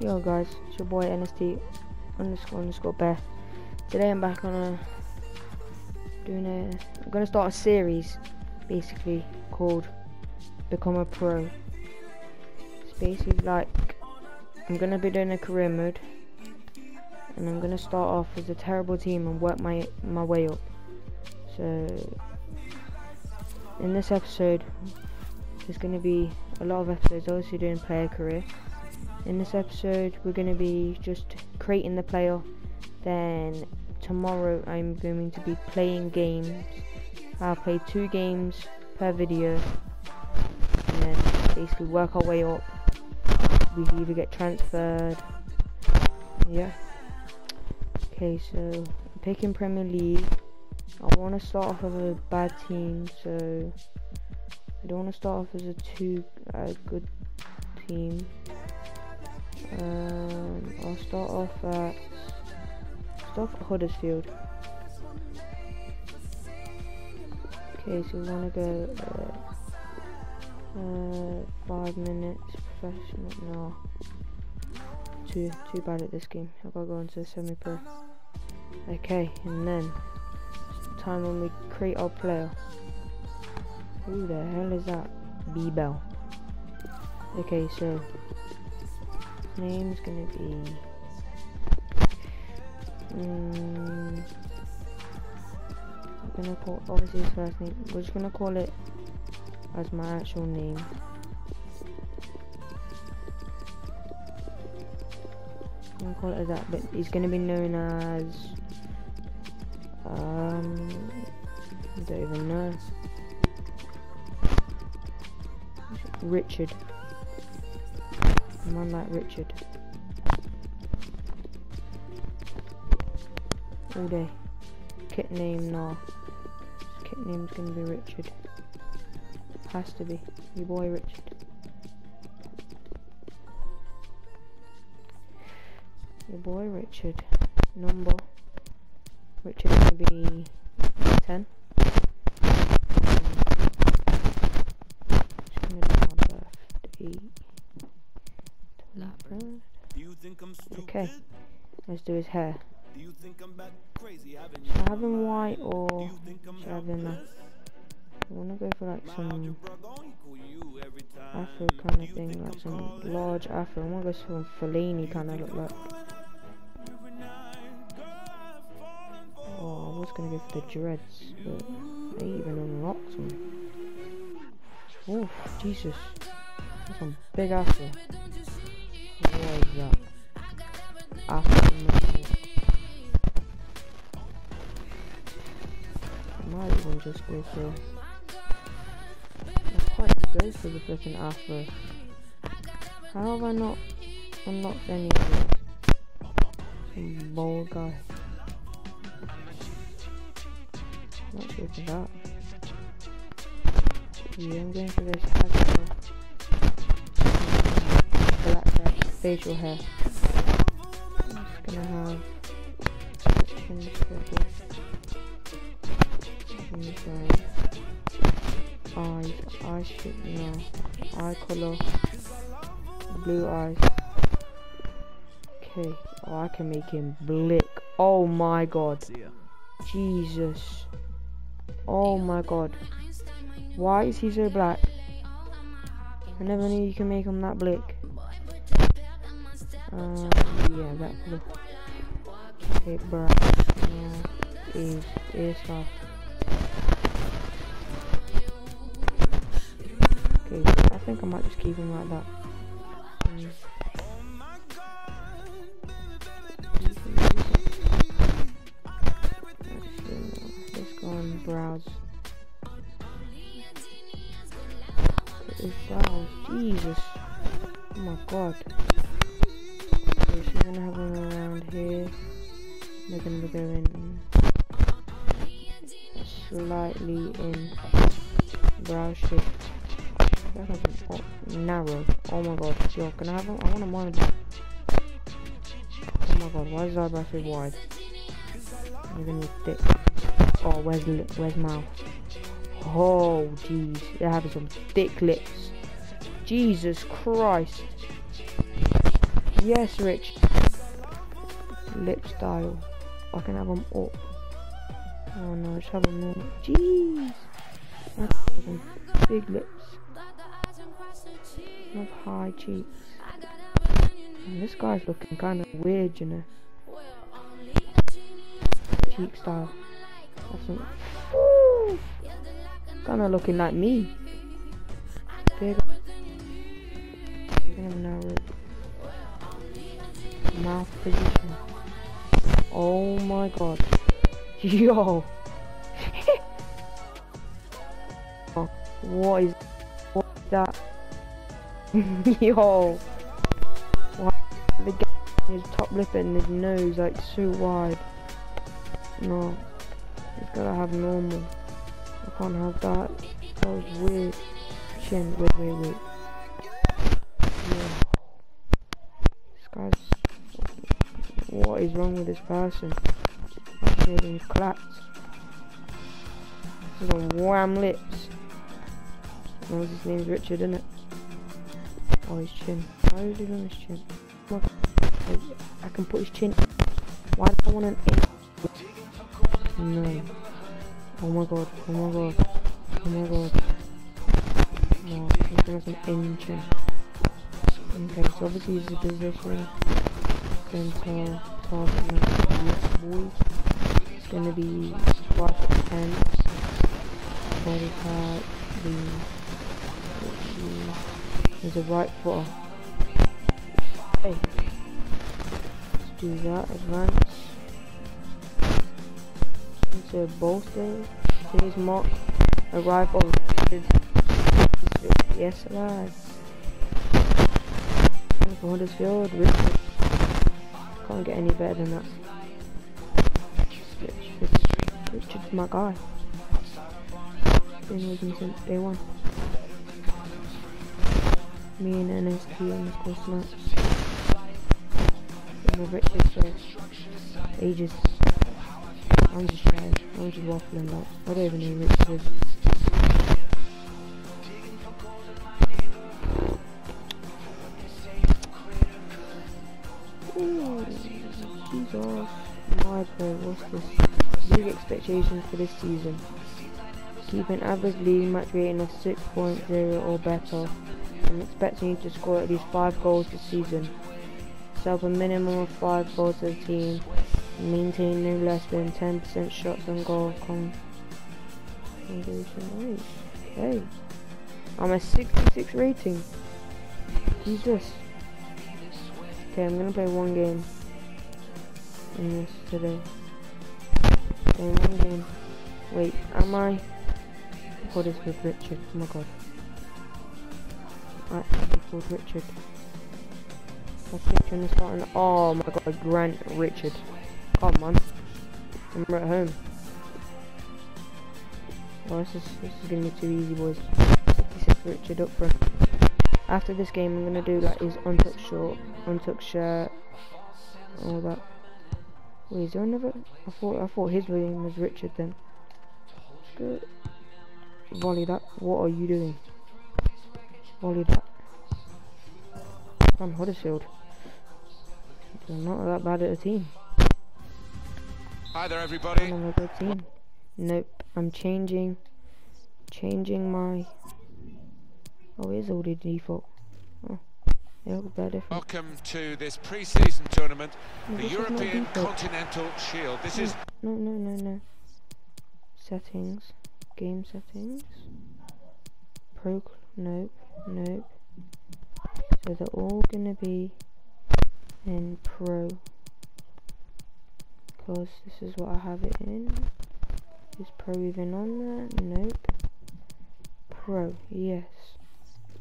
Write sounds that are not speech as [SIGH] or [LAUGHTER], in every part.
Yo guys, it's your boy NST underscore underscore bear. Today I'm back on a doing a I'm gonna start a series basically called Become a Pro. It's basically like I'm gonna be doing a career mode and I'm gonna start off as a terrible team and work my my way up. So in this episode there's gonna be a lot of episodes also doing player career in this episode we're going to be just creating the player. Then tomorrow I'm going to be playing games. I'll play two games per video. And then basically work our way up. We either get transferred. Yeah. Okay so picking Premier League. I want to start off with a bad team so I don't want to start off as a too uh, good team um, I'll start off at start Huddersfield. Okay, so we want to go uh, uh, five minutes professional. No, too too bad at this game. I've got to go into semi-pro. Okay, and then time when we create our player. Who the hell is that? B Bell. Okay, so name's gonna be um, I'm gonna call obviously his first name we're just gonna call it as my actual name. I'm gonna call it as that but he's gonna be known as um I don't even know. Richard Man like Richard. All day. Kit name, no. Kit name's gonna be Richard. Has to be. Your boy Richard. Your boy Richard. Number. Richard's gonna be 10. Okay, let's do his hair. Should I have him white or should I have him that? I wanna go for like some afro kind of thing, like some large afro. I wanna go for some Fellaini kind of look like. Oh, I was gonna go for the dreads, but they even unlocked them. Oh, Jesus. That's some big afro. What is that? Afro I might even just go for I quite go for the flipping afro. How have I not unlocked any of these? Bald guy. Not sure for that. Yeah, I'm going for this. Black facial hair. Gonna have chin scribble. Inside. Eyes, eye shape, no. Eye color, blue eyes. Okay, oh, I can make him blick. Oh my god. Jesus. Oh my god. Why is he so black? I never knew you can make him that blick. Um, yeah, that look. Okay, brown. Uh, is is soft. Okay, I think I might just keep him like that. Um, that wide? I'm gonna thick. Oh, where's? Where's mouth? Oh, jeez, they're having some thick lips. Jesus Christ. Yes, Rich. Lip style. I can have them up. Oh no, just have them all. Jeez. Big lips. Have high cheeks. And this guy's looking kind of weird, you know. Cheek style. Kind of looking like me. Big. Mouth position. Oh my god. [LAUGHS] Yo. what is [LAUGHS] what is that? [LAUGHS] Yo. What the guy his top lip and his nose like so wide. No. It's gotta have normal. I can't have that. That was weird. Chin. Wait, wait, wait. Yeah. This guy's. What is wrong with this person? I should have clapped. This is on wham lips. Oh, his name's Richard, isn't it? Oh, his chin. Why is he on his chin? I can put his chin. Why do I want an No. Oh my god. Oh my god. Oh my god. No, he's gonna an in chin. Okay, so obviously he's a position. Center, target, yes, boys. It's gonna be 5 foot 10. Body part, the He's a right footer. Hey. Let's do that. Advance. Ball stage. Today's mark. Arrive on Yes. For Huddersfield, Richard. Can't get any better than that. Richard, Richard's my guy. Been with him since day one me and NST on the course. In the Richard for ages. I'm just trying. I'm just waffling out. I don't even know Richard. Ooh, Jesus. My boy, what's this? Big expectations for this season. Keep an average league match rating of 6.0 or better. I'm expecting you to score at least 5 goals this season. Set a minimum of 5 goals as a team. Maintain no less than 10% shots on goal. Con Okay. I'm a 66 rating. Jesus. Okay, I'm gonna play one game in this today. Okay, one game. Wait, am I? What is with Richard? Oh my god. I actually called Richard. That's picture in the starting. Oh my god, Grant Richard. Oh, Come on. I'm at home. Well, this is, this is gonna be too easy, boys. 56 Richard up for. After this game, I'm gonna do like his untucked short, untucked shirt, all that. Wait, is there another? I thought I thought his name was Richard then. Good. Volley that. What are you doing? volley that I'm Huddersfield. They're not that bad at a team. Hi there, everybody. I'm a good team. Nope, I'm changing, changing my. Oh, it is all the default. Oh, they look better. Welcome to this pre-season tournament, no, the European Continental Shield. This no, is no, no, no, no. Settings, game settings, pro. Nope. Nope. So they're all gonna be in Pro. Because this is what I have it in. Is Pro even on there? Nope. Pro, yes.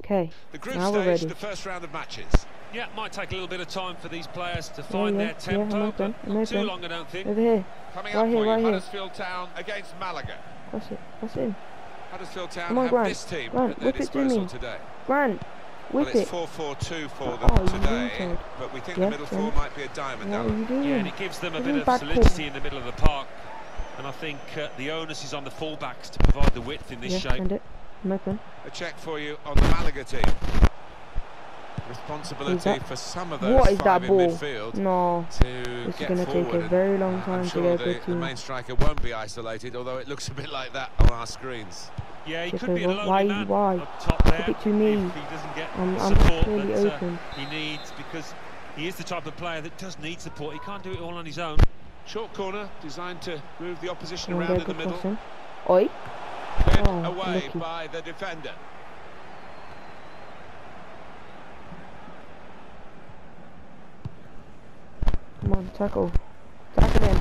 Okay, the group now stage, we're ready. the first round of matches. Yeah, might take a little bit of time for these players to find yeah, yeah, their tempo, yeah, I'm open, I'm not too long, I don't think. Over here. Coming right up here, for right you, here. Huddersfield Town against Malaga. What's it? What's it? Huddersfield Town Come on, have Grant. this team Grant, at their it to disposal today. Grant, Well, it's it. 4-4-2 for them Oh, today, retard. but we think Yeah, the middle four might be a diamond What now. Yeah, and it gives them a What bit of solidity in the middle of the park. And I think uh, the onus is on the fullbacks to provide the width in this yeah, shape. it. I'm. A check for you on the Malaga team. responsibility for some of those What is five that in ball? midfield No. to get going to take forward a very long time I'm time to sure get the, the main striker won't be isolated, although it looks a bit like that on our screens. Yeah, he could be a over. lonely Why- man why? up top there. Give it to me. If he doesn't get I'm- the I'm support that uh, open. he needs because he is the type of player that does need support. He can't do it all on his own. Short corner designed to move the opposition Come on, around in the middle. crossing. Oi. Cleared Oh, away lucky. by the defender. Come on, tackle. Tackle him.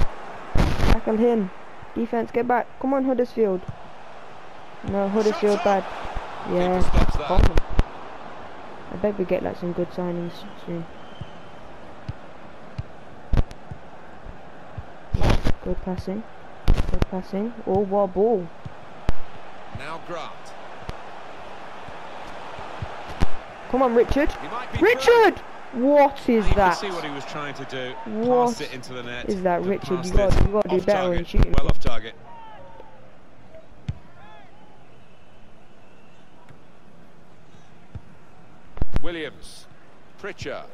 Tackle him. Defense, get back. Come on, Huddersfield. No, Huddersfield bad. Yeah. stops that. bomb 'em. I bet we get like some good signings soon. Good passing. Good passing. Oh, what ball. Now Grant. Come on, Richard. Might through. Richard! What is that? see what he was trying to do. What Pass it into the net. is that, Richard? You got, you got to do better in shooting. Well off target. Williams. Pritchard.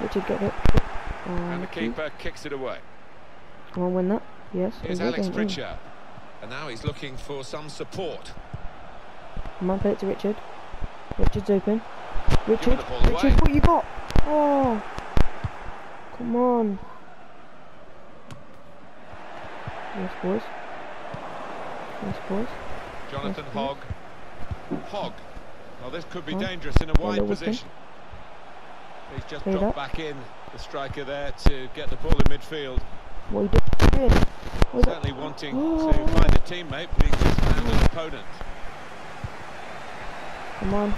Richard, get it. Oh, And the lucky. keeper kicks it away. Come on, win that. Yes. Here's Alex? Pritchard. And now he's looking for some support. Come on, play it to Richard. Richard's open. Richard, Richard, away. what you got? Oh, come on. Yes, boys. Yes, boys. Jonathan Hogg. Hogg. Well, this could be Hogg. dangerous in a wide position. He's just dropped back in, the striker there, to get the ball in midfield. What are you doing? What is that? Certainly wanting Oh. to find a teammate, but he's just found an opponent. Come on.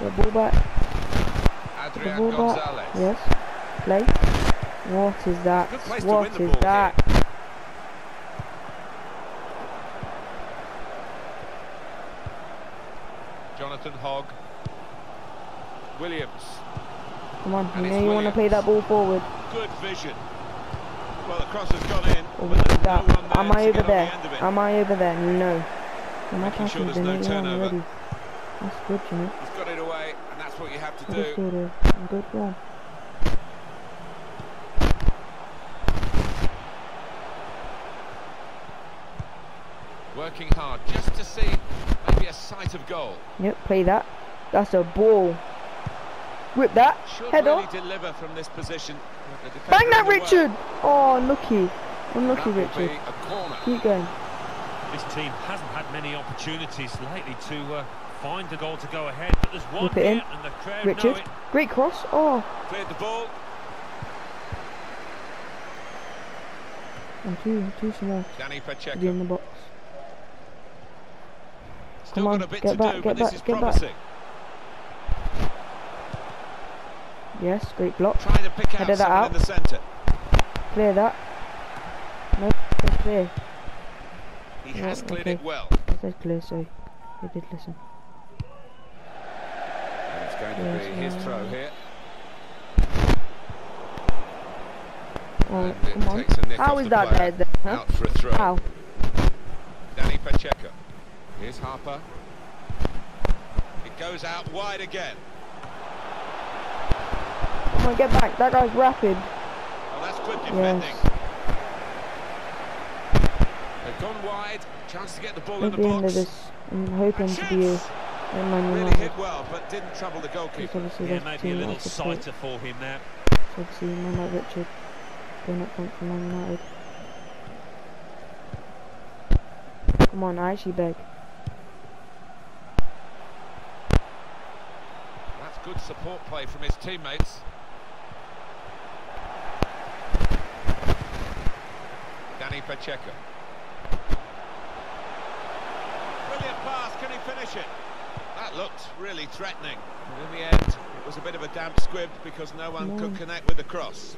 The ball back. Adrian ball back. Gonzalez. Yes. Play. What is that? What is place to What win the is ball that? Jonathan Hogg. Williams. Come on. And You know you want to play that ball forward. Good vision. Well, the cross has gone in, Oh, no one there Am I over there? the end of it. Am I over there? No. Am I Making sure there's no turnover. already? That's good, you know. He's got it away, and that's what you have to do. Huddersfield are in good form. Working hard just to see maybe a sight of goal. Yep, play that. That's a ball. Whip that. Should Head really on. deliver from this position. Bang that, in the. Richard! Oh, unlucky. Unlucky, That will Richard. be a corner. Keep going. This team hasn't had many opportunities lately to uh, find a goal to go ahead, but there's one Whip it here, in. and the crowd know Richard. it. Great cross. Oh. Cleared the ball. I'm too, too small Danny to be Pacheco. in the box. Still Come on, got a bit get to back, do, get this back, is get back. promising. Yes, great block. Trying to pick out that out. in the centre. Clear that. No, that's clear. He Yeah, has cleared okay. it well. It says clear, so he did listen. And it's going to Yes, be his uh, throw here. Oh, come on. takes a nick How is that there then? Huh? Out for a throw. How? Danny Pacheco. Here's Harper. It goes out wide again. Come on, get back. That guy's rapid. Well, that's good defending. Yes. They've gone wide. Chance to get the ball At in the the end of box. this, I'm hoping to be a, Chance! a Man Really hit well, but didn't trouble the goalkeeper. obviously Yeah, maybe a little that support. sighter for him there. It's obviously man like Richard going up front for Man United. Come on, I actually beg. That's good support play from his teammates. Danny Pacheco. Brilliant pass, can he finish it? That looked really threatening. And in the end, it was a bit of a damp squib because no one Come could mm. connect with the cross.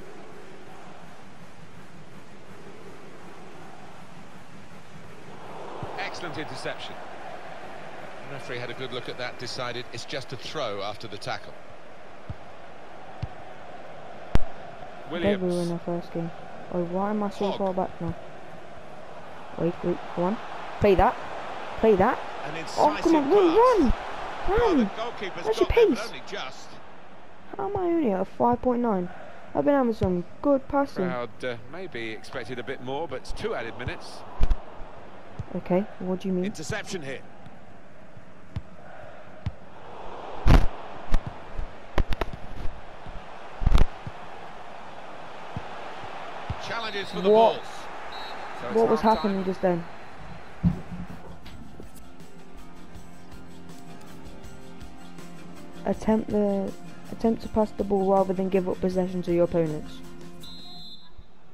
Excellent interception. The referee had a good look at that, decided it's just a throw after the tackle. I beg we win Williams. first game. Oh, why am I so far back now? Wait, wait, go on. Play that. Play that. Oh, come on, run, run! The Run! goalkeeper's Where's your pace? only just. How am I only at a 5.9? I've been having some good passing. Crowd uh, maybe expected a bit more, but it's two added minutes. Okay, what do you mean? Interception here. Challenges for the What? ball. So What was half-time. happening just then? Attempt the attempt to pass the ball rather than give up possession to your opponents.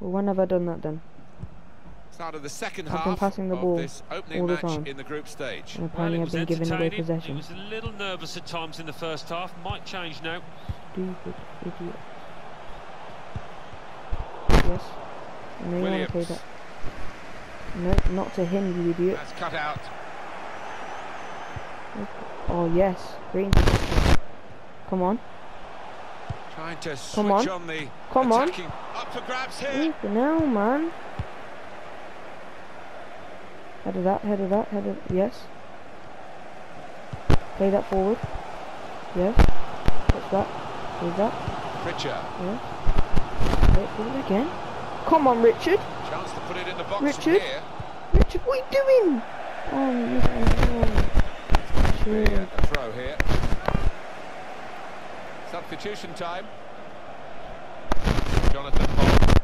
Well, when have I done that then? Start of the 2nd I've half been passing the ball this opening all the match time. in the group stage. And apparently it I've been giving away possession. He was a little nervous at times in the first half. Might change now. Stupid idiot. Yes. I know you want to play that. No, not to him, you idiot. That's cut out. Oh yes, green. Come on, Trying to switch Come on. on the Come on. attacking. Up for grabs here. Hell, man. Head of that, head of that, head of yes. Play that forward. Yes. What's that? Play that. Pritchard. Yes. Play it again. Come on, Richard. Chance to put it in the box Richard? here. Richard, what are you doing? Oh, you oh. Be Sure. a throw here. Substitution time. Jonathan Hall.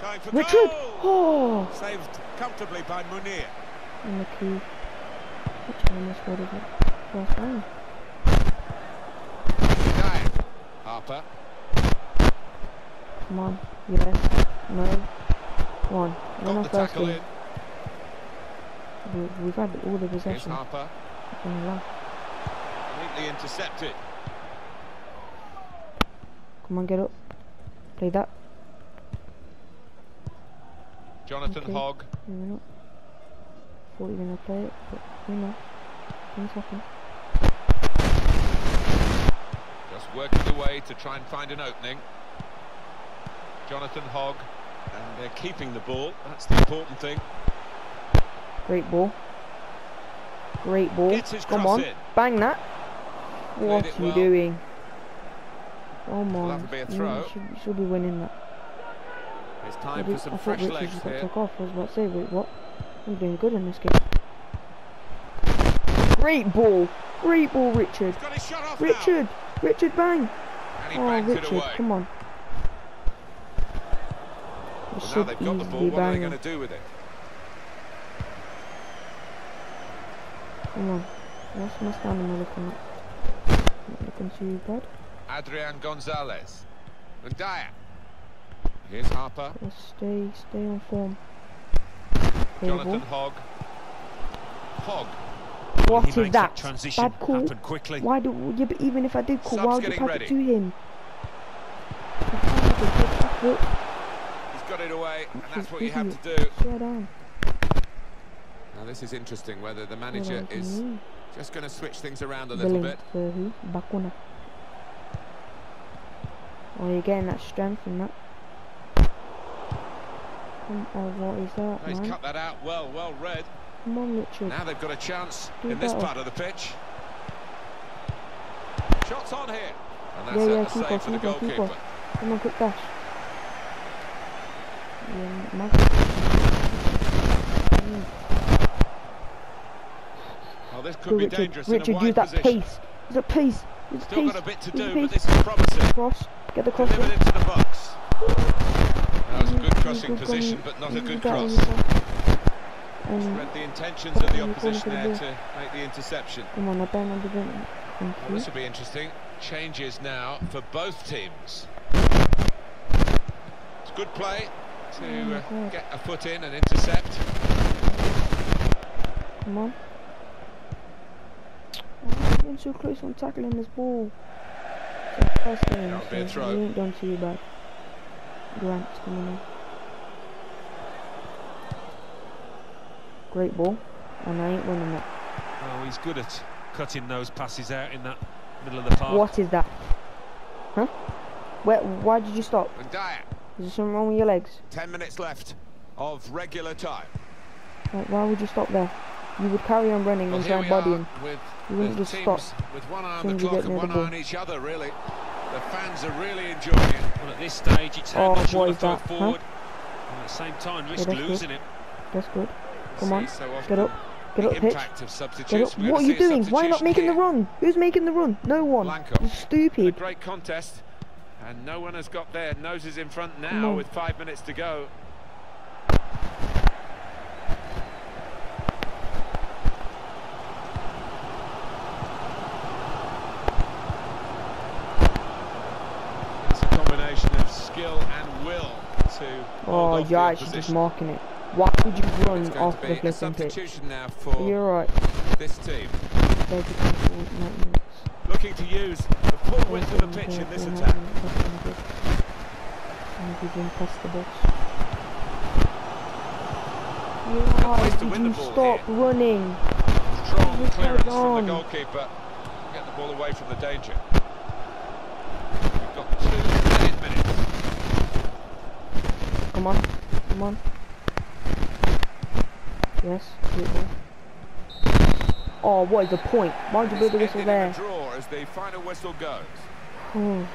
Going for Richard! goal! Oh! Saved comfortably by Munir. And the key. Which one is what is it? First time. Harper. Come on. Yes. No. One. Run Got on the first tackle game. We, we've had all the possession. Harper. Neatly intercepted. Come on, get up. Play that. Jonathan Okay. Hogg. Up. Thought you were gonna play it, but you know. One second. Just working away to try and find an opening. Jonathan Hogg. And they're keeping the ball. That's the important thing. Great ball. Great ball. Come on. in. Bang that. What it are you well. doing? Oh my. have to be a You should, should be winning that. It's I, time did, for some I thought fresh Richard legs just got here. took off. I was about to say, wait, what? I'm doing good in this game. Great ball. Great ball, Richard. He's got his shot off Richard. Richard, bang. And he Oh, bangs it Richard, away. come on. You Well, now they've got the ball. What are they going to do with it? Come on. What's my stamina looking at? Looking too bad. Adrian Gonzalez. And Dyer. Here's Harper. Let's stay, stay on form. Jonathan ball. Hogg. Hogg. What he is makes that? transition Bad call. happen quickly. Why do? Yeah, but even if I did call, Subs why would you pass it to him? Got it away, and that's what you have to do. Now this is interesting, whether the manager is just going to switch things around a little bit. Bakuna. Oh, you're getting that strength and that. Come on, what is that, He's cut that out well, well read. Come on, Richard. Now they've got a chance Do in this better. part of the pitch. Shots on here. And that's Yeah, yeah, a save for the keep on, keep goalkeeper. Come on, quick dash. Well, this could Go, be Richard. dangerous Richard, in a wide use that position. pace. Use that pace. Use Still pace. got a bit to do, but this is promising. Cross. Get the cross. Delivered into the box. That was a good crossing good position, but not a good cross. And Read um, the intentions of the in the corner opposition there to make the interception. come on, I don't the Thank Well, this will be interesting. Changes now for both teams. It's good play to my uh, get a foot in and intercept. Come on. Oh, I'm getting so close on tackling this ball. It's the first game, That'll be a throw. You ain't done too bad. Grant's coming in. Great ball. And I ain't winning that. Oh, he's good at cutting those passes out in that middle of the park. What is that? Huh? Where, why did you stop? And Dyer, Is there something wrong with your legs? 10 minutes left of regular time. Like, why would you stop there? you would carry on running Well, and here try and body him. with You wouldn't just stop with one eye on the you clock get and near one eye on each other, really. The fans are really enjoying it. Well, at this stage, it's Oh, how much you what want is throw that, huh? forward. And at the same time, risk that's good. it. That's good. Come See on, so often get up, get up, pitch. of Get up. What are you doing? Why not substitution making the run? Who's making the run? No one. Blanco. You're A stupid. great contest, and no one has got their noses in front now on. with five minutes to go. It's a combination of skill and will to Oh, you're actually just marking it. Why would you run off the flipping pitch? You're right. this team. There's a couple of minutes. Looking to use the full width of the pitch in this attack. Maybe been past the box. ways did you ball stop here. running? Strong What's clearance from the goalkeeper. Get the ball away from the danger. We've got two minutes. Come on, come on. Yes, good ball. Oh, what is the point? Why'd you blow the whistle ended in a there? draw as the final whistle goes. Oh,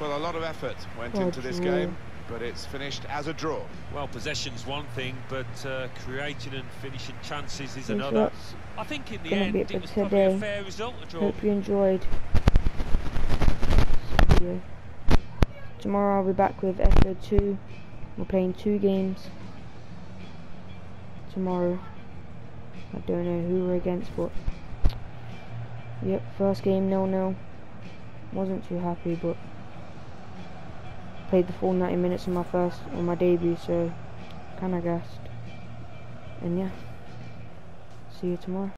Well, a lot of effort went Oh, into this game, but it's finished as a draw. Well, possession's one thing, but uh, creating and finishing chances is so another. that's I think in the end, it it for was probably a fair result, a draw. Hope you enjoyed. Tomorrow I'll be back with episode 2. We're playing two games tomorrow. I don't know who we're against, but yep, first game nil nil. Wasn't too happy, but played the full 90 minutes on my first on my debut, so kind of gassed. And yeah, see you tomorrow.